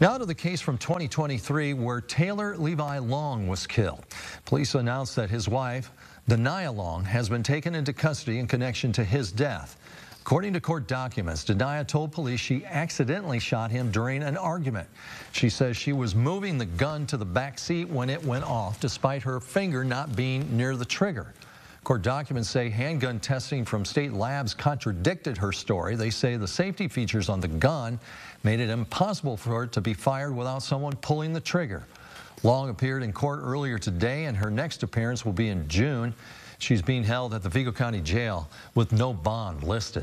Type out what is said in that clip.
Now to the case from 2023 where Taylor Levi Long was killed. Police announced that his wife, Dania Long, has been taken into custody in connection to his death. According to court documents, Dania told police she accidentally shot him during an argument. She says she was moving the gun to the back seat when it went off, despite her finger not being near the trigger. Court documents say handgun testing from state labs contradicted her story. They say the safety features on the gun made it impossible for it to be fired without someone pulling the trigger. Long appeared in court earlier today, and her next appearance will be in June. She's being held at the Vigo County Jail with no bond listed.